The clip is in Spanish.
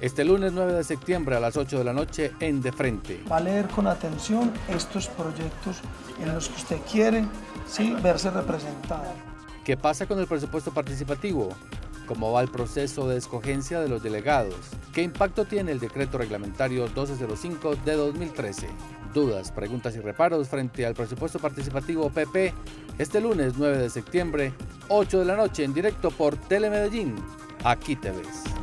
este lunes 9 de septiembre a las 8 de la noche en De Frente. Va a leer con atención estos proyectos en los que usted quiere ¿sí? verse representado. ¿Qué pasa con el presupuesto participativo? ¿Cómo va el proceso de escogencia de los delegados? ¿Qué impacto tiene el decreto reglamentario 1205 de 2013? Dudas, preguntas y reparos frente al presupuesto participativo PP este lunes 9 de septiembre, 8 de la noche en directo por Telemedellín. Aquí te ves.